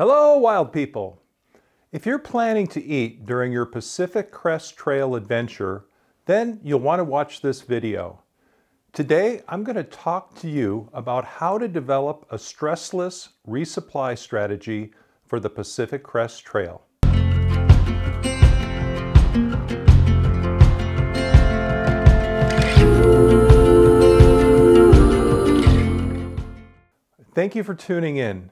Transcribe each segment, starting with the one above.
Hello, wild people! If you're planning to eat during your Pacific Crest Trail adventure, then you'll want to watch this video. Today, I'm going to talk to you about how to develop a stressless resupply strategy for the Pacific Crest Trail. Thank you for tuning in.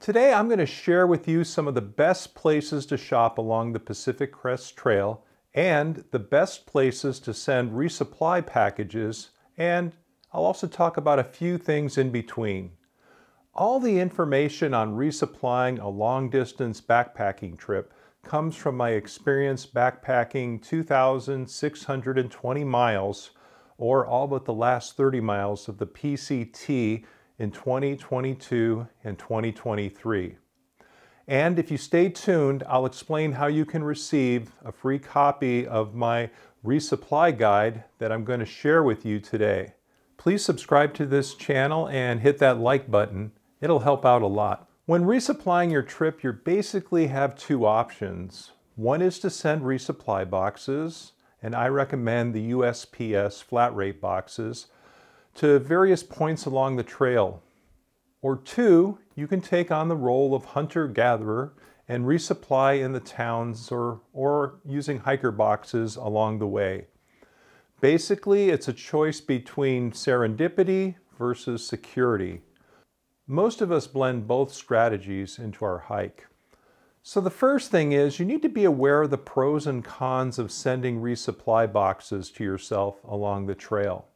Today I'm going to share with you some of the best places to shop along the Pacific Crest Trail and the best places to send resupply packages and I'll also talk about a few things in between. All the information on resupplying a long distance backpacking trip comes from my experience backpacking 2,620 miles or all but the last 30 miles of the PCT in 2022 and 2023. And if you stay tuned, I'll explain how you can receive a free copy of my resupply guide that I'm going to share with you today. Please subscribe to this channel and hit that like button. It'll help out a lot. When resupplying your trip, you basically have two options. One is to send resupply boxes, and I recommend the USPS flat rate boxes to various points along the trail. Or two, you can take on the role of hunter-gatherer and resupply in the towns or, or using hiker boxes along the way. Basically, it's a choice between serendipity versus security. Most of us blend both strategies into our hike. So the first thing is you need to be aware of the pros and cons of sending resupply boxes to yourself along the trail.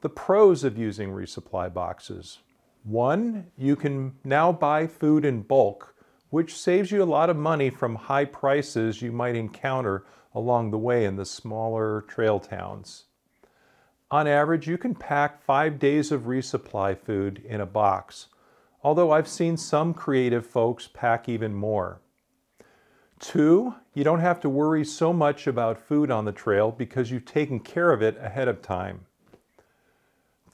The pros of using resupply boxes. One, you can now buy food in bulk, which saves you a lot of money from high prices you might encounter along the way in the smaller trail towns. On average, you can pack five days of resupply food in a box, although I've seen some creative folks pack even more. Two, you don't have to worry so much about food on the trail because you've taken care of it ahead of time.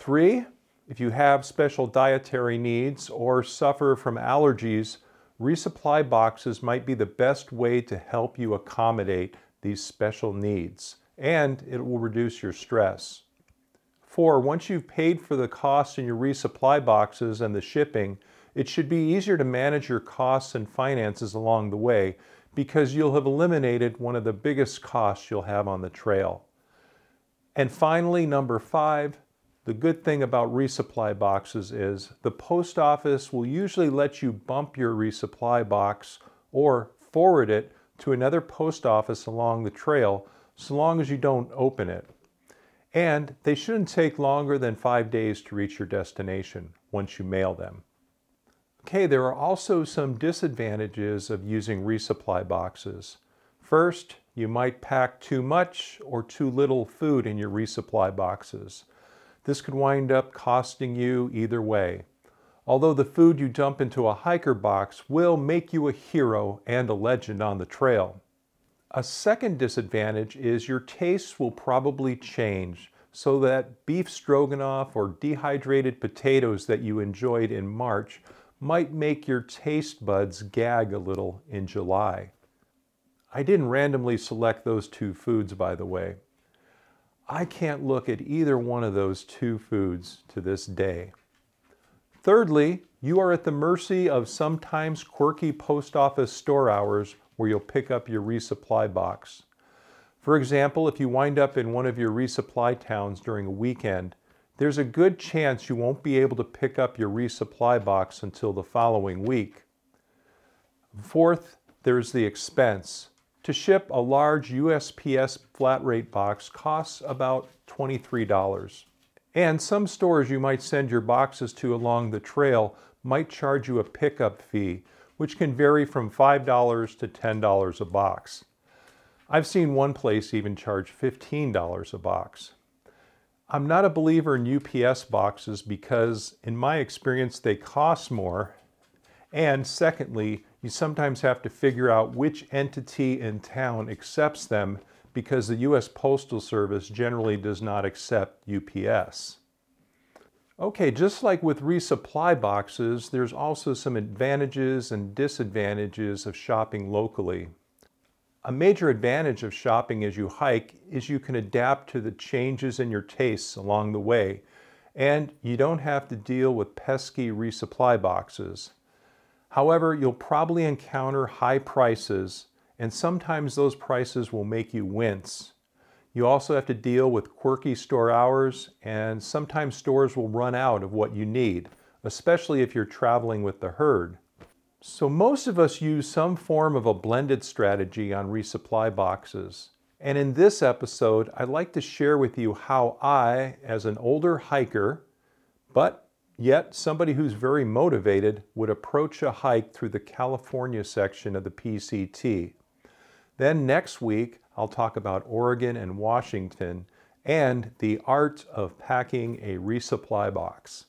Three, if you have special dietary needs or suffer from allergies, resupply boxes might be the best way to help you accommodate these special needs, and it will reduce your stress. Four, once you've paid for the costs in your resupply boxes and the shipping, it should be easier to manage your costs and finances along the way because you'll have eliminated one of the biggest costs you'll have on the trail. And finally, number five, the good thing about resupply boxes is the post office will usually let you bump your resupply box or forward it to another post office along the trail so long as you don't open it. And they shouldn't take longer than five days to reach your destination once you mail them. Okay, there are also some disadvantages of using resupply boxes. First, you might pack too much or too little food in your resupply boxes. This could wind up costing you either way. Although the food you dump into a hiker box will make you a hero and a legend on the trail. A second disadvantage is your tastes will probably change so that beef stroganoff or dehydrated potatoes that you enjoyed in March might make your taste buds gag a little in July. I didn't randomly select those two foods, by the way. I can't look at either one of those two foods to this day. Thirdly, you are at the mercy of sometimes quirky post office store hours where you'll pick up your resupply box. For example, if you wind up in one of your resupply towns during a weekend, there's a good chance you won't be able to pick up your resupply box until the following week. Fourth, there's the expense. To ship a large USPS flat rate box costs about $23. And some stores you might send your boxes to along the trail might charge you a pickup fee, which can vary from $5 to $10 a box. I've seen one place even charge $15 a box. I'm not a believer in UPS boxes because, in my experience, they cost more. And secondly, you sometimes have to figure out which entity in town accepts them because the U.S. Postal Service generally does not accept UPS. Okay, just like with resupply boxes, there's also some advantages and disadvantages of shopping locally. A major advantage of shopping as you hike is you can adapt to the changes in your tastes along the way, and you don't have to deal with pesky resupply boxes. However, you'll probably encounter high prices, and sometimes those prices will make you wince. You also have to deal with quirky store hours, and sometimes stores will run out of what you need, especially if you're traveling with the herd. So most of us use some form of a blended strategy on resupply boxes. And in this episode, I'd like to share with you how I, as an older hiker, but Yet, somebody who's very motivated would approach a hike through the California section of the PCT. Then next week, I'll talk about Oregon and Washington and the art of packing a resupply box.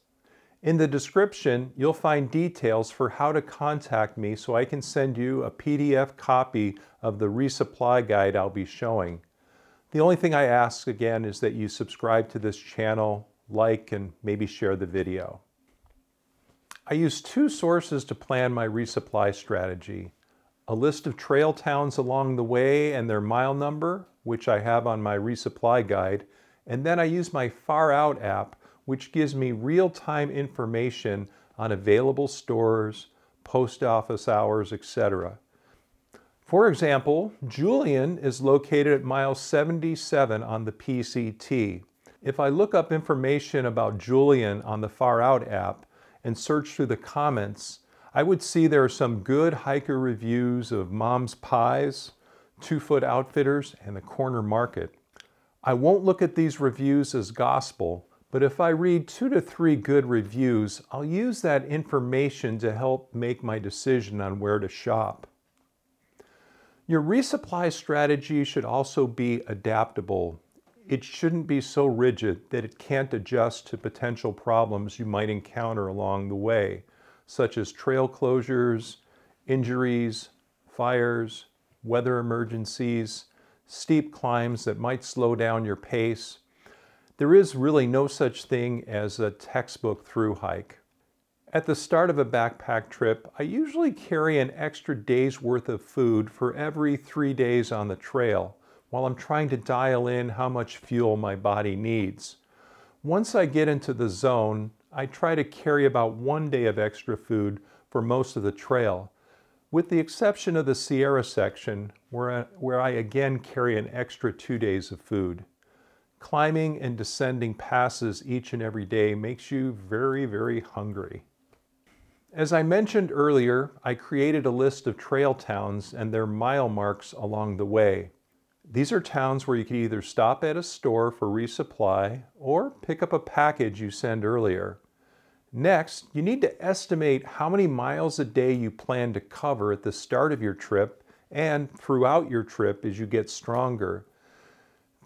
In the description, you'll find details for how to contact me so I can send you a PDF copy of the resupply guide I'll be showing. The only thing I ask again is that you subscribe to this channel, like, and maybe share the video. I use two sources to plan my resupply strategy. A list of trail towns along the way and their mile number, which I have on my resupply guide, and then I use my Far Out app, which gives me real-time information on available stores, post office hours, etc. For example, Julian is located at mile 77 on the PCT. If I look up information about Julian on the Far Out app and search through the comments, I would see there are some good hiker reviews of Mom's Pies, Two Foot Outfitters, and the Corner Market. I won't look at these reviews as gospel, but if I read two to three good reviews, I'll use that information to help make my decision on where to shop. Your resupply strategy should also be adaptable it shouldn't be so rigid that it can't adjust to potential problems you might encounter along the way, such as trail closures, injuries, fires, weather emergencies, steep climbs that might slow down your pace. There is really no such thing as a textbook through hike. At the start of a backpack trip, I usually carry an extra day's worth of food for every three days on the trail while I'm trying to dial in how much fuel my body needs. Once I get into the zone, I try to carry about one day of extra food for most of the trail, with the exception of the Sierra section, where I, where I again carry an extra two days of food. Climbing and descending passes each and every day makes you very, very hungry. As I mentioned earlier, I created a list of trail towns and their mile marks along the way. These are towns where you can either stop at a store for resupply or pick up a package you send earlier. Next, you need to estimate how many miles a day you plan to cover at the start of your trip and throughout your trip as you get stronger.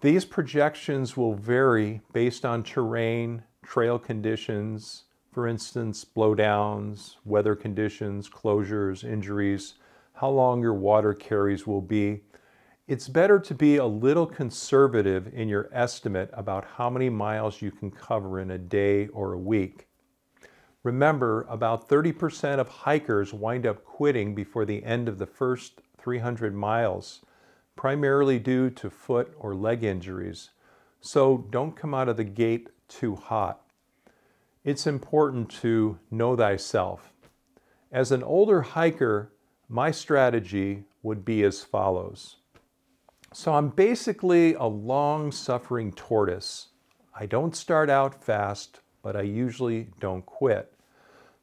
These projections will vary based on terrain, trail conditions, for instance, blowdowns, weather conditions, closures, injuries, how long your water carries will be, it's better to be a little conservative in your estimate about how many miles you can cover in a day or a week. Remember, about 30% of hikers wind up quitting before the end of the first 300 miles, primarily due to foot or leg injuries. So don't come out of the gate too hot. It's important to know thyself. As an older hiker, my strategy would be as follows. So I'm basically a long-suffering tortoise. I don't start out fast, but I usually don't quit.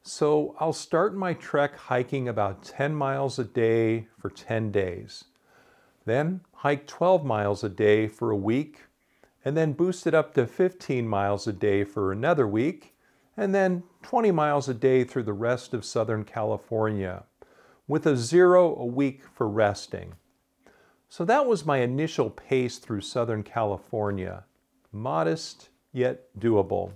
So I'll start my trek hiking about 10 miles a day for 10 days. Then hike 12 miles a day for a week, and then boost it up to 15 miles a day for another week, and then 20 miles a day through the rest of Southern California, with a zero a week for resting. So that was my initial pace through Southern California. Modest, yet doable.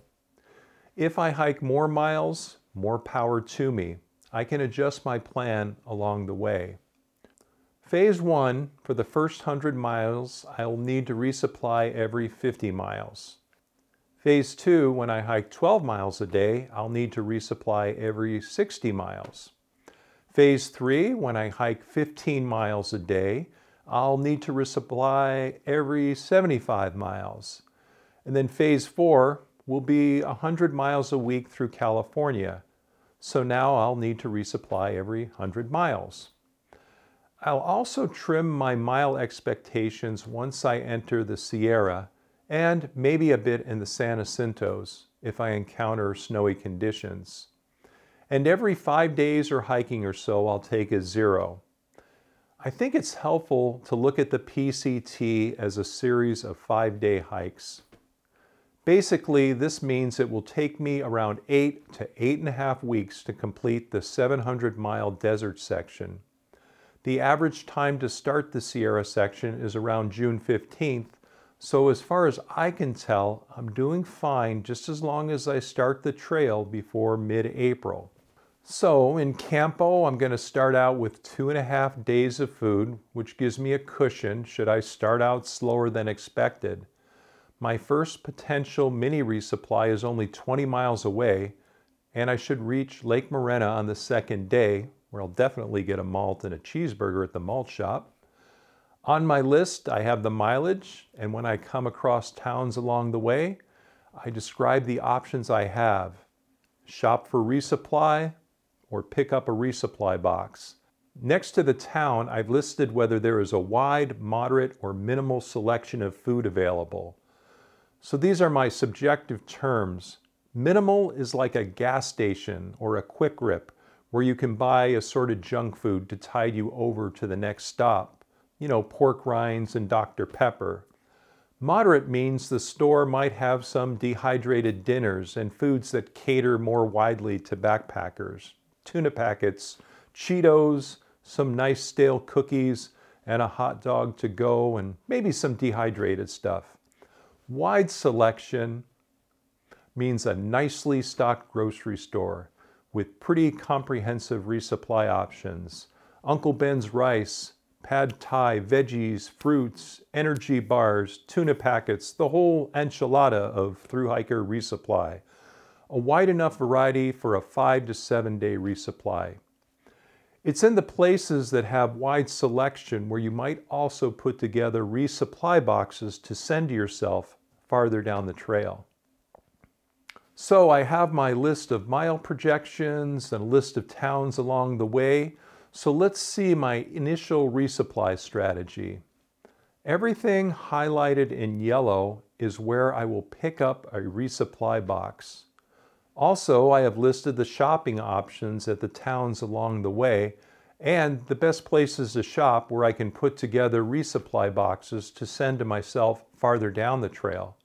If I hike more miles, more power to me. I can adjust my plan along the way. Phase one, for the first 100 miles, I'll need to resupply every 50 miles. Phase two, when I hike 12 miles a day, I'll need to resupply every 60 miles. Phase three, when I hike 15 miles a day, I'll need to resupply every 75 miles. And then phase four will be 100 miles a week through California. So now I'll need to resupply every 100 miles. I'll also trim my mile expectations once I enter the Sierra and maybe a bit in the San Jacintos if I encounter snowy conditions. And every five days or hiking or so, I'll take a zero. I think it's helpful to look at the PCT as a series of five-day hikes. Basically, this means it will take me around eight to eight and a half weeks to complete the 700 mile desert section. The average time to start the Sierra section is around June 15th, so as far as I can tell, I'm doing fine just as long as I start the trail before mid-April. So in Campo, I'm going to start out with two and a half days of food, which gives me a cushion should I start out slower than expected. My first potential mini resupply is only 20 miles away, and I should reach Lake Morena on the second day, where I'll definitely get a malt and a cheeseburger at the malt shop. On my list, I have the mileage, and when I come across towns along the way, I describe the options I have. Shop for resupply or pick up a resupply box. Next to the town, I've listed whether there is a wide, moderate, or minimal selection of food available. So these are my subjective terms. Minimal is like a gas station or a quick rip where you can buy assorted junk food to tide you over to the next stop. You know, pork rinds and Dr. Pepper. Moderate means the store might have some dehydrated dinners and foods that cater more widely to backpackers. Tuna packets, Cheetos, some nice stale cookies, and a hot dog to go, and maybe some dehydrated stuff. Wide selection means a nicely stocked grocery store with pretty comprehensive resupply options. Uncle Ben's rice, pad thai, veggies, fruits, energy bars, tuna packets, the whole enchilada of through hiker resupply. A wide enough variety for a five to seven day resupply. It's in the places that have wide selection where you might also put together resupply boxes to send to yourself farther down the trail. So I have my list of mile projections and a list of towns along the way. So let's see my initial resupply strategy. Everything highlighted in yellow is where I will pick up a resupply box. Also, I have listed the shopping options at the towns along the way and the best places to shop where I can put together resupply boxes to send to myself farther down the trail.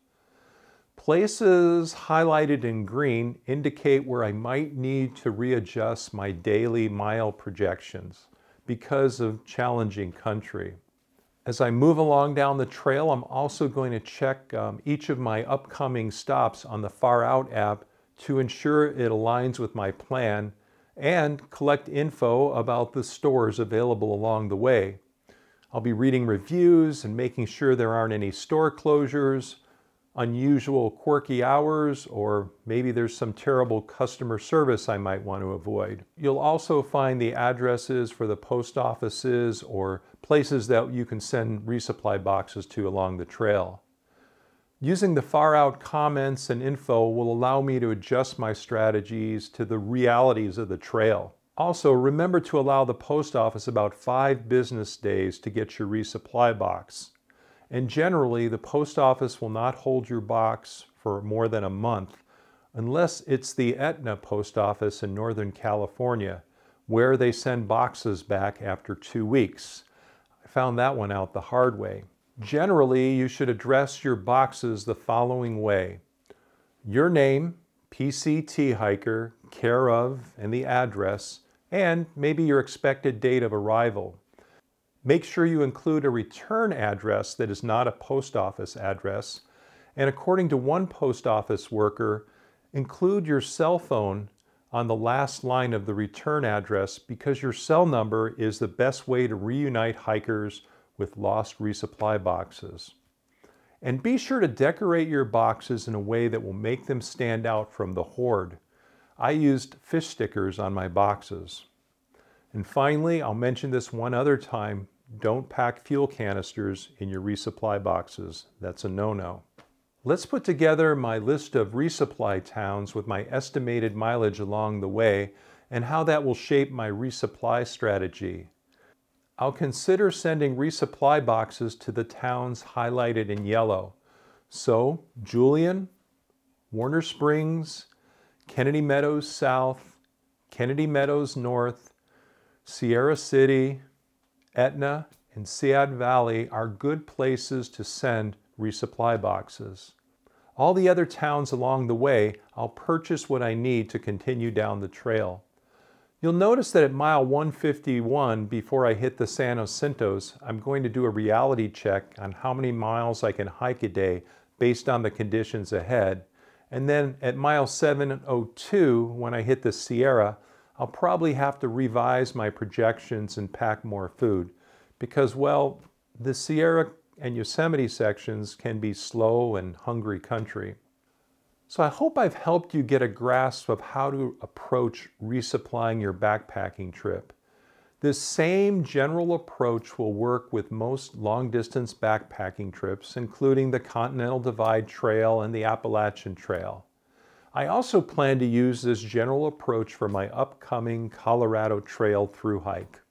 Places highlighted in green indicate where I might need to readjust my daily mile projections because of challenging country. As I move along down the trail, I'm also going to check um, each of my upcoming stops on the Far Out app to ensure it aligns with my plan and collect info about the stores available along the way. I'll be reading reviews and making sure there aren't any store closures, unusual quirky hours or maybe there's some terrible customer service I might want to avoid. You'll also find the addresses for the post offices or places that you can send resupply boxes to along the trail. Using the far out comments and info will allow me to adjust my strategies to the realities of the trail. Also, remember to allow the post office about five business days to get your resupply box. And generally, the post office will not hold your box for more than a month unless it's the Etna post office in Northern California, where they send boxes back after two weeks. I found that one out the hard way. Generally, you should address your boxes the following way. Your name, PCT hiker, care of, and the address, and maybe your expected date of arrival. Make sure you include a return address that is not a post office address. And according to one post office worker, include your cell phone on the last line of the return address because your cell number is the best way to reunite hikers with lost resupply boxes. And be sure to decorate your boxes in a way that will make them stand out from the horde. I used fish stickers on my boxes. And finally, I'll mention this one other time, don't pack fuel canisters in your resupply boxes. That's a no-no. Let's put together my list of resupply towns with my estimated mileage along the way and how that will shape my resupply strategy. I'll consider sending resupply boxes to the towns highlighted in yellow. So, Julian, Warner Springs, Kennedy Meadows South, Kennedy Meadows North, Sierra City, Etna, and Seiad Valley are good places to send resupply boxes. All the other towns along the way, I'll purchase what I need to continue down the trail. You'll notice that at mile 151, before I hit the San Jacintos, I'm going to do a reality check on how many miles I can hike a day based on the conditions ahead. And then at mile 702, when I hit the Sierra, I'll probably have to revise my projections and pack more food because, well, the Sierra and Yosemite sections can be slow and hungry country. So I hope I've helped you get a grasp of how to approach resupplying your backpacking trip. This same general approach will work with most long-distance backpacking trips, including the Continental Divide Trail and the Appalachian Trail. I also plan to use this general approach for my upcoming Colorado Trail through hike.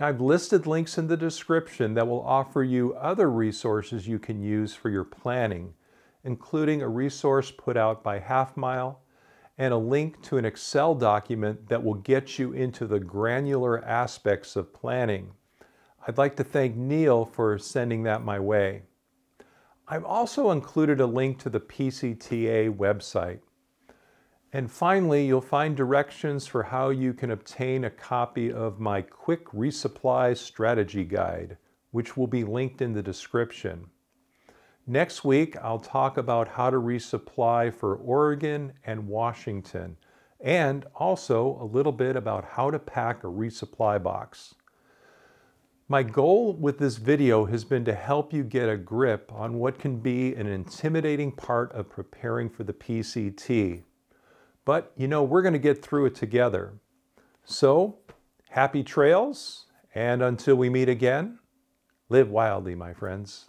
Now, I've listed links in the description that will offer you other resources you can use for your planning, including a resource put out by Halfmile and a link to an Excel document that will get you into the granular aspects of planning. I'd like to thank Neil for sending that my way. I've also included a link to the PCTA website. And finally, you'll find directions for how you can obtain a copy of my Quick Resupply Strategy Guide, which will be linked in the description. Next week, I'll talk about how to resupply for Oregon and Washington, and also a little bit about how to pack a resupply box. My goal with this video has been to help you get a grip on what can be an intimidating part of preparing for the PCT. But you know, we're going to get through it together. So, happy trails, and until we meet again, live wildly, my friends.